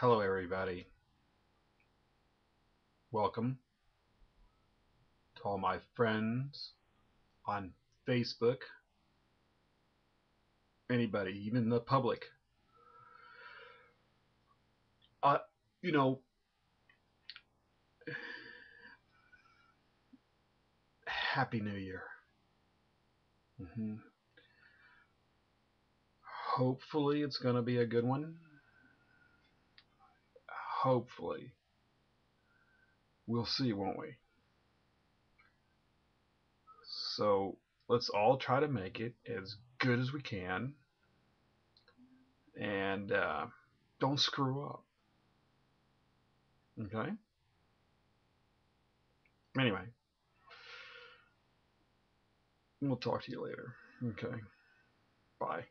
Hello, everybody. Welcome to all my friends on Facebook. Anybody, even the public. Uh, you know, Happy New Year. Mm -hmm. Hopefully, it's going to be a good one. Hopefully. We'll see, won't we? So, let's all try to make it as good as we can. And uh, don't screw up. Okay? Anyway. We'll talk to you later. Okay. Bye.